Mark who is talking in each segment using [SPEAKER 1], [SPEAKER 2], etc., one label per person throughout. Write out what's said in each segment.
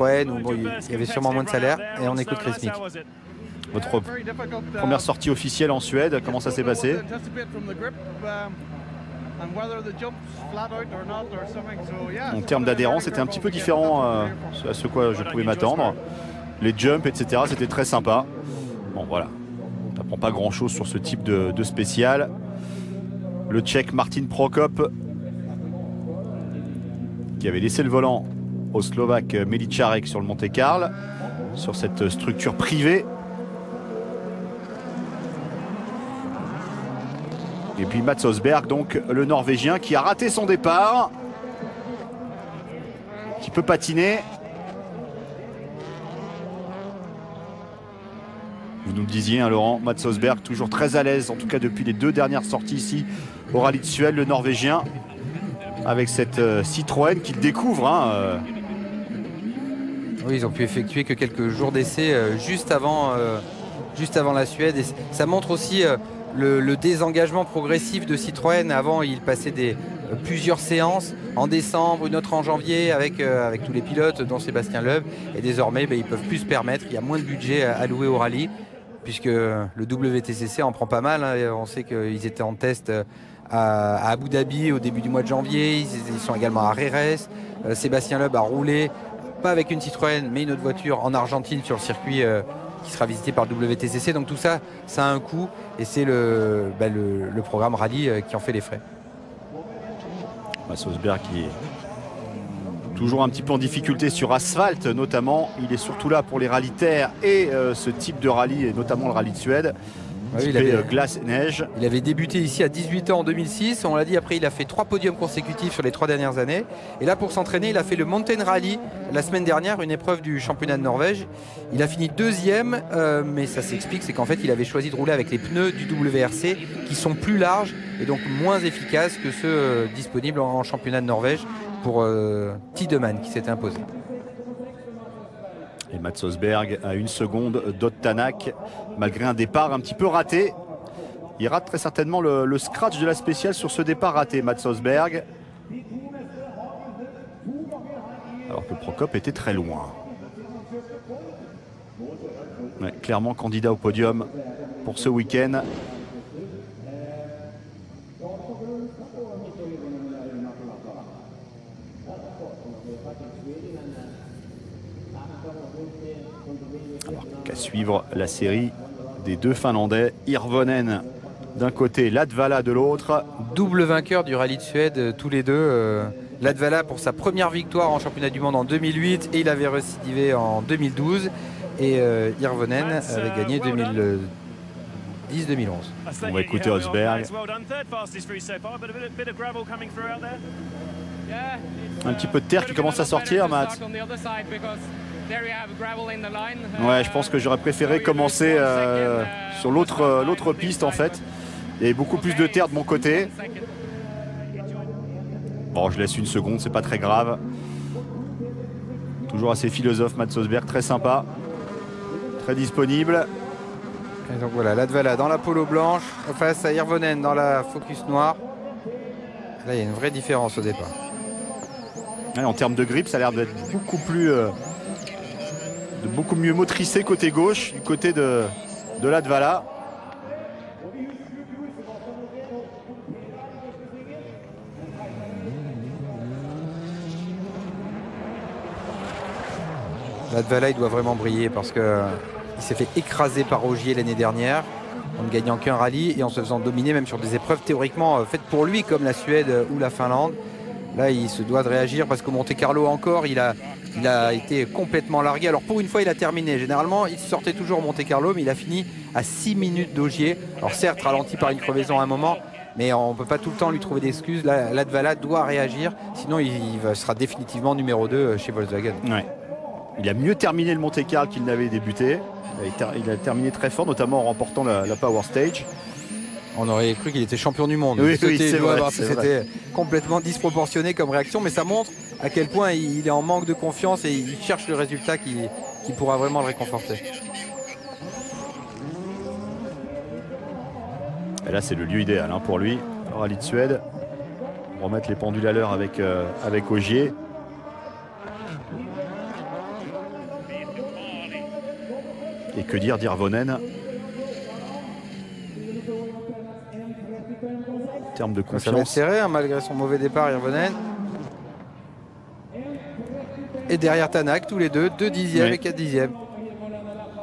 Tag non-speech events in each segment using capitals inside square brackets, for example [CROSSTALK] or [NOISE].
[SPEAKER 1] Il y avait sûrement moins de salaire. Et on écoute Chris Mick.
[SPEAKER 2] Votre première sortie officielle en Suède, comment ça s'est passé? En termes d'adhérence, c'était un petit peu différent euh, à ce quoi je pouvais m'attendre. Les jumps, etc., c'était très sympa. Bon, voilà. On n'apprend pas grand-chose sur ce type de spécial. Le Tchèque Martin Prokop qui avait laissé le volant au Slovaque Melicharek sur le Monte Carlo, sur cette structure privée. Et puis Mats Osberg, donc le Norvégien, qui a raté son départ, qui peut patiner. Vous nous le disiez, hein, Laurent, Mats Osberg, toujours très à l'aise, en tout cas depuis les deux dernières sorties ici au Rallye de Suède, le Norvégien, avec cette euh, Citroën qu'il découvre. Hein, euh.
[SPEAKER 1] Oui, ils ont pu effectuer que quelques jours d'essai euh, juste, avant, juste avant la Suède. Ça montre aussi le, désengagement progressif de Citroën. Avant, il passait des, plusieurs séances en décembre, une autre en janvier avec, avec tous les pilotes, dont Sébastien Loeb. Et désormais, ben, ils peuvent plus se permettre. Il y a moins de budget alloué au rallye puisque le WTCC en prend pas mal. Hein. On sait qu'ils étaient en test à, Abu Dhabi au début du mois de janvier. Ils, sont également à Reres. Euh, Sébastien Loeb a roulé, avec une Citroën, mais une autre voiture en Argentine sur le circuit euh, qui sera visité par le WTCC. Donc tout ça, ça a un coût et c'est le, bah, programme rallye euh, qui en fait les frais.
[SPEAKER 2] Massosberg qui est toujours un petit peu en difficulté sur asphalte notamment. Il est surtout là pour les rallyes et ce type de rallye, et notamment le rallye de Suède il avait, glace neige.
[SPEAKER 1] Il avait débuté ici à 18 ans en 2006. On l'a dit, après, il a fait trois podiums consécutifs sur les trois dernières années. Et là, pour s'entraîner, il a fait le Mountain Rally la semaine dernière, une épreuve du championnat de Norvège. Il a fini deuxième, euh, mais ça s'explique, c'est qu'en fait, il avait choisi de rouler avec les pneus du WRC qui sont plus larges et donc moins efficaces que ceux euh, disponibles en, championnat de Norvège pour euh, Tiedemann qui s'était imposé.
[SPEAKER 2] Et Mats Osberg à une seconde d'Ottanak, malgré un départ un petit peu raté. Il rate très certainement le, scratch de la spéciale sur ce départ raté, Mats Osberg. Alors que Procop était très loin. clairement candidat au podium pour ce week-end. Suivre la série des deux Finlandais, Irvonen d'un côté, Latvala de l'autre.
[SPEAKER 1] Double vainqueur du rallye de Suède, euh, tous les deux. Euh, Latvala pour sa première victoire en championnat du monde en 2008 et il avait récidivé en 2012. Et euh, Irvonen avait gagné 2010-2011.
[SPEAKER 2] On va écouter Osberg. Un petit peu de terre qui commence à sortir, Matt. Ouais, je pense que j'aurais préféré commencer euh, sur l'autre euh, l'autre piste en fait. Il y beaucoup plus de terre de mon côté. Bon, je laisse une seconde, c'est pas très grave. Toujours assez philosophe, Mats Osberg, très sympa, très disponible.
[SPEAKER 1] Et donc voilà, Latvala dans la polo blanche, face à Irvonen dans la focus noire. Là, il y a une vraie différence au départ.
[SPEAKER 2] en termes de grip, ça a l'air d'être beaucoup plus euh, beaucoup mieux motricé côté gauche, du côté de, de Latvala.
[SPEAKER 1] Latvala, il doit vraiment briller parce qu'il s'est fait écraser par Ogier l'année dernière en ne gagnant qu'un rallye et en se faisant dominer même sur des épreuves théoriquement euh, faites pour lui comme la Suède ou la Finlande. Là, il se doit de réagir parce qu'au Monte Carlo encore, il a, été complètement largué. Alors pour une fois, il a terminé. Généralement, il sortait toujours Monte Carlo, mais il a fini à 6 minutes d'Augier. Alors certes, ralenti par une crevaison à un moment, mais on ne peut pas tout le temps lui trouver d'excuses. Ladvala doit réagir, sinon il, sera définitivement numéro 2 chez Volkswagen.
[SPEAKER 2] Il a mieux terminé le Monte Carlo qu'il n'avait débuté. Il a terminé très fort, notamment en remportant la Power Stage.
[SPEAKER 1] On aurait cru qu'il était champion du monde.
[SPEAKER 2] Oui,
[SPEAKER 1] C'était complètement disproportionné comme réaction, mais ça montre à quel point il est en manque de confiance et il cherche le résultat qui, pourra vraiment le réconforter.
[SPEAKER 2] Et là, c'est le lieu idéal hein, pour lui. Le rallye de Suède. Remettre les pendules à l'heure avec, euh, avec Augier. Et que dire d'Irvonen? En termes de
[SPEAKER 1] Ça va
[SPEAKER 2] confiance.
[SPEAKER 1] serré hein, malgré son mauvais départ, Irvonen. Et derrière Tanak, tous les deux, 2 dixièmes
[SPEAKER 2] Oui.
[SPEAKER 1] et 4 dixièmes.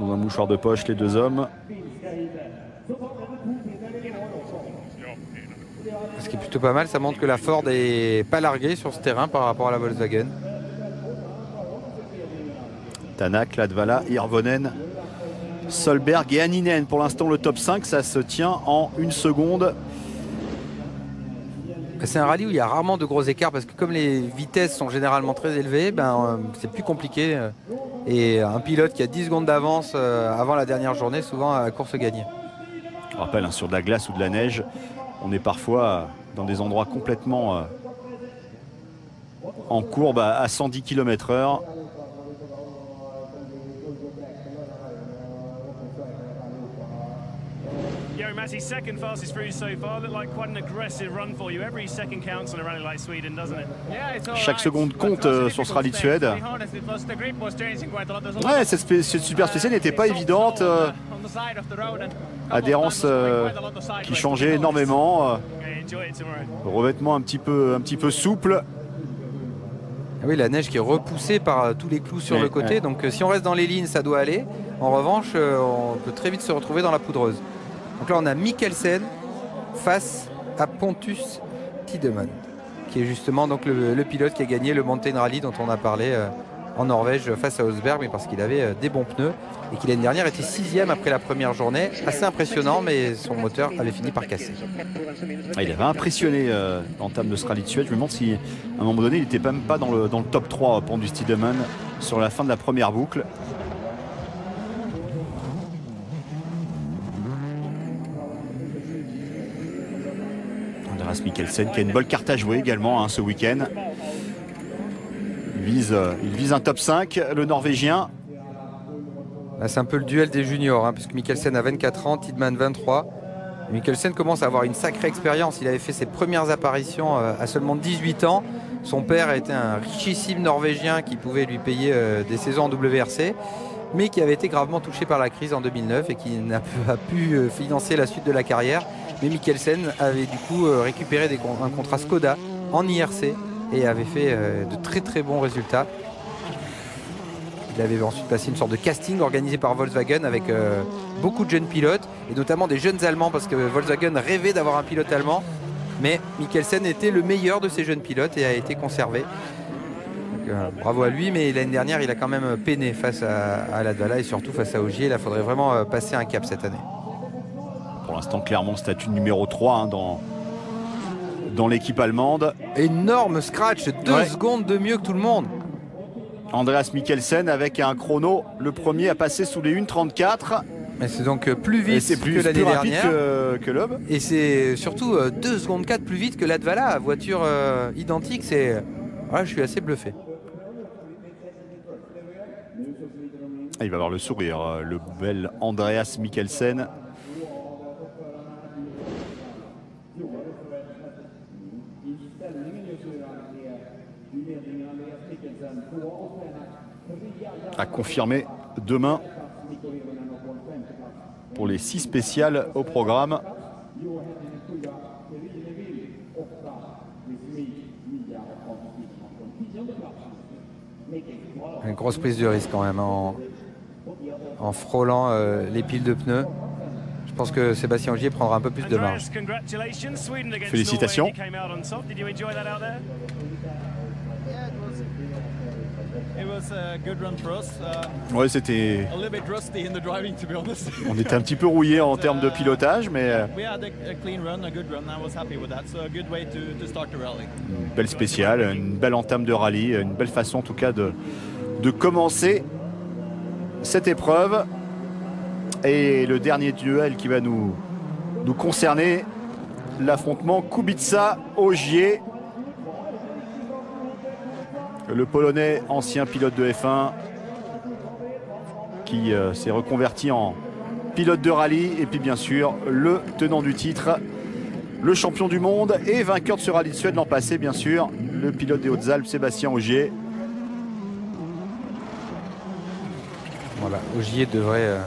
[SPEAKER 2] Ou un mouchoir de poche, les deux hommes.
[SPEAKER 1] Ce qui est plutôt pas mal, ça montre que la Ford est pas larguée sur ce terrain par rapport à la Volkswagen.
[SPEAKER 2] Tanak, Ladvala, Irvonen, Solberg et Anninen. Pour l'instant, le top 5, ça se tient en une seconde.
[SPEAKER 1] C'est un rallye où il y a rarement de gros écarts parce que comme les vitesses sont généralement très élevées, ben, euh, c'est plus compliqué. euh, Et un pilote qui a 10 secondes d'avance euh, avant la dernière journée, souvent à la course gagnée.
[SPEAKER 2] Je rappelle, hein, sur de la glace ou de la neige, on est parfois dans des endroits complètement euh, en courbe à à 110 km/h.
[SPEAKER 3] Yo, Matty, second fastest through so far. Looked like quite an aggressive run for you. Every second counts on a rally like Sweden, doesn't it?
[SPEAKER 2] Chaque seconde compte euh, sur ce rallye de Suède. Ouais, cette, spé- cette super spéciale n'était pas évidente. euh, adhérence euh, qui changeait énormément. euh, revêtement un petit peu, un petit peu souple.
[SPEAKER 1] Ah Oui, la neige qui est repoussée par tous les clous sur
[SPEAKER 2] Ouais,
[SPEAKER 1] le côté.
[SPEAKER 2] ouais.
[SPEAKER 1] Donc euh, si on reste dans les lignes, ça doit aller. En revanche, euh, on peut très vite se retrouver dans la poudreuse. Donc là, on a Mikkelsen face à Pontus Tidemann, qui est justement donc le, pilote qui a gagné le Mountain Rally dont on a parlé euh, en Norvège face à Osberg, mais parce qu'il avait euh, des bons pneus et qu'il l'année dernière était sixième après la première journée. Assez impressionnant, mais son moteur avait fini par casser.
[SPEAKER 2] Ah, il avait impressionné euh, en termes de ce rallye de Suède. Je me demande si à un moment donné il n'était même pas dans le, dans le top 3 pour du Steedemann sur la fin de la première boucle. Andreas Mikkelsen qui a une bonne carte à jouer également hein, ce week-end. Il vise, euh, vise un top 5, le Norvégien.
[SPEAKER 1] C'est un peu le duel des juniors, hein, puisque Mikkelsen a 24 ans, Tidman 23. Et Mikkelsen commence à avoir une sacrée expérience. Il avait fait ses premières apparitions euh, à seulement 18 ans. Son père était un richissime Norvégien qui pouvait lui payer euh, des saisons en WRC, mais qui avait été gravement touché par la crise en 2009 et qui n'a [LAUGHS] pas pu financer la suite de la carrière. Mais Mikkelsen avait du coup euh, récupéré un contrat Skoda en IRC et avait fait euh, de très très bons résultats. Il avait ensuite passé une sorte de casting organisé par Volkswagen avec euh, beaucoup de jeunes pilotes et notamment des jeunes Allemands parce que Volkswagen rêvait d'avoir un pilote allemand. Mais Mikkelsen était le meilleur de ces jeunes pilotes et a été conservé. Bravo à lui, mais l'année dernière, il a quand même peiné face à, à Ladvala et surtout face à Ogier. Il faudrait vraiment passer un cap cette année.
[SPEAKER 2] Pour l'instant, clairement, statut numéro 3 hein, dans, dans l'équipe allemande.
[SPEAKER 1] Énorme scratch, deux
[SPEAKER 2] Ouais.
[SPEAKER 1] secondes de mieux que tout le monde.
[SPEAKER 2] Andreas Mikkelsen avec un chrono, le premier à passer sous les 1.34.
[SPEAKER 1] Mais c'est donc euh, plus vite
[SPEAKER 2] c'est plus,
[SPEAKER 1] que l'année dernière.
[SPEAKER 2] que, que.
[SPEAKER 1] Et c'est surtout 2 secondes 4 plus vite que l'Advala, voiture euh, identique. C'est voilà, je suis assez bluffé.
[SPEAKER 2] Ah, Il va avoir le sourire, euh, le bel Andreas Mikkelsen. À confirmer demain pour les six spéciales au programme.
[SPEAKER 1] Une grosse prise de risque quand même en, en frôlant euh, les piles de pneus. Je pense que Sébastien Ogier prendra un peu plus de marge.
[SPEAKER 2] Félicitations.
[SPEAKER 4] Be honest.
[SPEAKER 2] On était un petit peu rouillé en termes de pilotage, mais euh, une belle spéciale, une belle entame de rallye, une belle façon en tout cas de, de commencer cette épreuve. Et le dernier duel qui va nous, nous concerner, l'affrontement Kubica-Ogier. Le Polonais, ancien pilote de F1, qui euh, s'est reconverti en pilote de rallye. Et puis bien sûr, le tenant du titre, le champion du monde et vainqueur de ce rallye de Suède l'an passé, bien sûr, le pilote des Hautes-Alpes, Sébastien Ogier.
[SPEAKER 1] Voilà, Ogier devrait euh,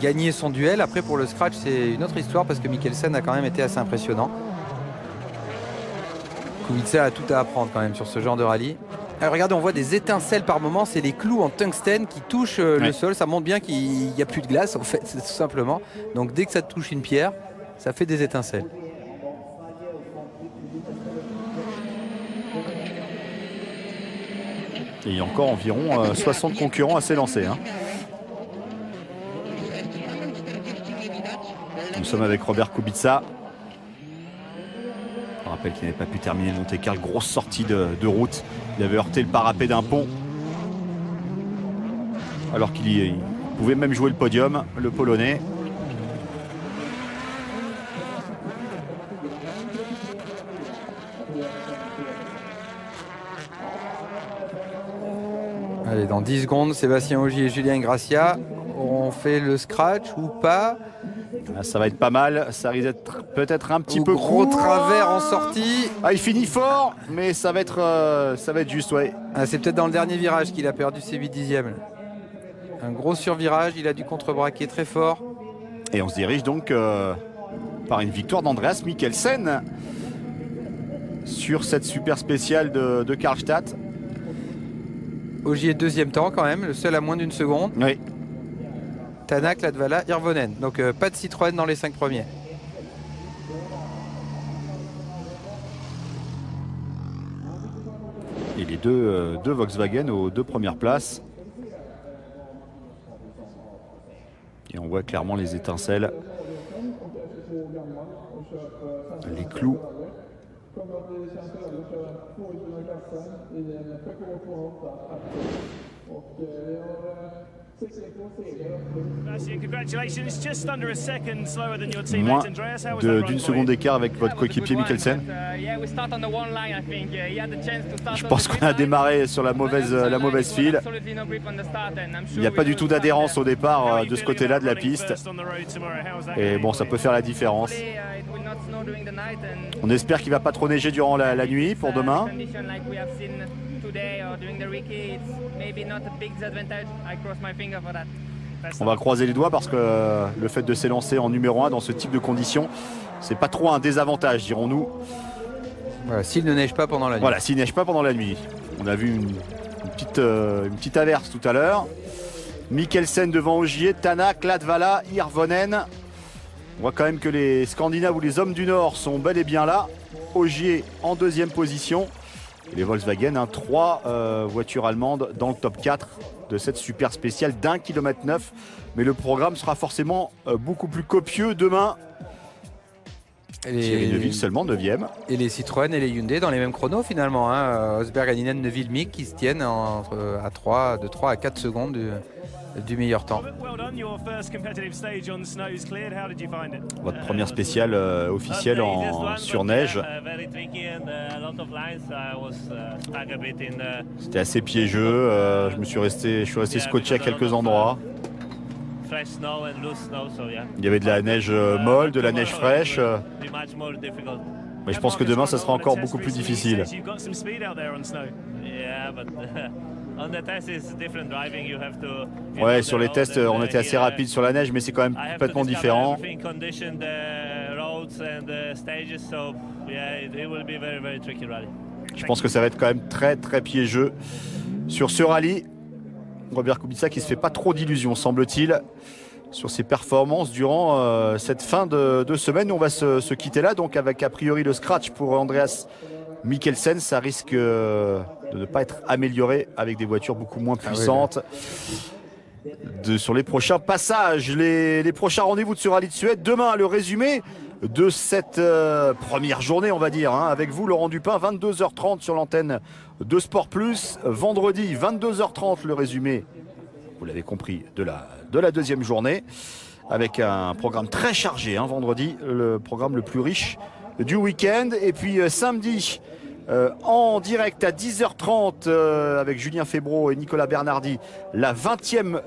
[SPEAKER 1] gagner son duel. Après, pour le scratch, c'est une autre histoire parce que Mikkelsen a quand même été assez impressionnant. Kubica a tout à apprendre quand même sur ce genre de rallye. Alors regardez, on voit des étincelles par moment, c'est les clous en tungstène qui touchent euh, le sol. Ça montre bien qu'il n'y a plus de glace, en fait, c'est [LAUGHS] tout simplement. Donc dès que ça touche une pierre, ça fait des étincelles.
[SPEAKER 2] Et il y a encore environ euh, 60 concurrents à s'élancer. hein. Nous sommes avec Robert Kubica. Rappelle qu'il n'avait pas pu terminer le Monte Carlo. Grosse sortie de, route. Il avait heurté le parapet d'un pont. Alors qu'il pouvait même jouer le podium, le Polonais.
[SPEAKER 1] Allez, dans 10 secondes, Sébastien Ogier et Julien Gracia auront fait le scratch ou pas.
[SPEAKER 2] Ah, ça va être pas mal. Ça risque d'être peut-être un petit peu
[SPEAKER 1] gros
[SPEAKER 2] court.
[SPEAKER 1] travers en sortie.
[SPEAKER 2] Ah, il finit fort, mais ça va être, euh, ça va être juste, ouais.
[SPEAKER 1] Ah, c'est peut-être dans le dernier virage qu'il a perdu ses 8 dixièmes. Un gros survirage, il a dû contrebraquer très fort.
[SPEAKER 2] Et on se dirige donc euh, par une victoire d'Andreas Mikkelsen sur cette super spéciale de, de Karlstadt.
[SPEAKER 1] Ogier deuxième temps quand même, le seul à moins d'une seconde.
[SPEAKER 2] Oui.
[SPEAKER 1] Tanak, Latvala, Irvonen. Donc euh, pas de Citroën dans les 5 premiers.
[SPEAKER 2] Et les deux, euh, deux Volkswagen aux deux premières places. Et on voit clairement les étincelles. Les clous. Moins d'une seconde d'écart avec votre coéquipier Mikkelsen. Je
[SPEAKER 5] Je
[SPEAKER 2] pense qu'on a démarré sur la mauvaise, la mauvaise file. Il n'y a pas du tout d'adhérence au départ euh, de ce côté-là de la piste. Et bon, ça peut faire la différence. On espère qu'il va pas trop neiger durant la, la nuit pour demain. On va croiser les doigts parce que le fait de s'élancer en numéro 1 dans ce type de conditions, c'est pas trop un désavantage, dirons-nous.
[SPEAKER 1] Voilà, S'il ne neige pas pendant la nuit.
[SPEAKER 2] Voilà, s'il neige pas pendant la nuit. On a vu une, une petite, euh, une petite averse tout à l'heure. Mikkelsen devant Ogier, Tanak, Latvala, Irvonen. On voit quand même que les Scandinaves ou les hommes du Nord sont bel et bien là. Ogier en deuxième position. Et les Volkswagen, hein, trois euh, voitures allemandes dans le top 4 de cette super spéciale d'un kilomètre neuf. Mais le programme sera forcément euh, beaucoup plus copieux demain.
[SPEAKER 1] Les,
[SPEAKER 2] Thierry Neuville seulement 9ème.
[SPEAKER 1] et les Citroën et les Hyundai dans les mêmes chronos finalement. Hein. Osberg, Anninen, Neuville, Mick qui se tiennent entre, à 3, de 3 à 4 secondes du, du meilleur temps.
[SPEAKER 3] Well, well done. Your first competitive stage on snow is cleared. How did you find it?
[SPEAKER 2] Votre première spéciale euh, officielle en, sur neige. C'était assez piégeux. euh, je me suis resté, je suis resté scotché à quelques endroits. Il y avait de la neige euh, molle, de la neige fraîche. mais je pense que demain, ça sera encore beaucoup plus difficile. [LAUGHS] [LAUGHS] Ouais, sur les tests, on était assez rapide sur la neige, mais c'est quand même complètement différent. Je pense que ça va être quand même très très piégeux sur ce rallye. Robert Kubica qui se fait pas trop d'illusions, semble-t-il, sur ses performances durant euh, cette fin de, de semaine. On va se, se quitter là, donc avec a priori le scratch pour Andreas Mikkelsen. Ça risque euh, de ne pas être amélioré avec des voitures beaucoup moins
[SPEAKER 1] Ah oui,
[SPEAKER 2] puissantes. De- sur les prochains passages, les, les prochains rendez-vous de ce rallye de Suède. Demain, le résumé de cette euh, première journée, on va dire, hein, avec vous, Laurent Dupin, 22h30 sur l'antenne de Sport Plus. Vendredi, 22h30, le résumé, vous l'avez compris, de la, de la deuxième journée, avec un programme très chargé. hein, vendredi, le programme le plus riche du week-end. Et puis euh, samedi, euh, en direct à 10h30 euh, avec Julien Febro et Nicolas Bernardi, la 20e